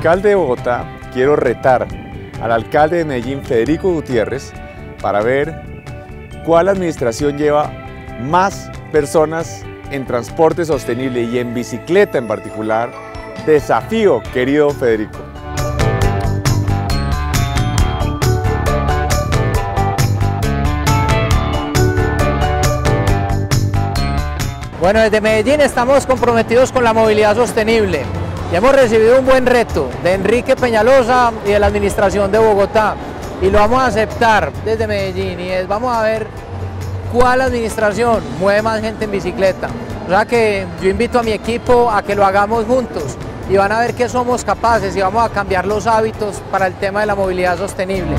alcalde de Bogotá, quiero retar al alcalde de Medellín, Federico Gutiérrez, para ver cuál administración lleva más personas en transporte sostenible y en bicicleta en particular. Desafío, querido Federico. Bueno, desde Medellín estamos comprometidos con la movilidad sostenible y hemos recibido un buen reto de Enrique Peñalosa y de la Administración de Bogotá y lo vamos a aceptar desde Medellín y es, vamos a ver cuál administración mueve más gente en bicicleta. O sea que yo invito a mi equipo a que lo hagamos juntos y van a ver que somos capaces y vamos a cambiar los hábitos para el tema de la movilidad sostenible.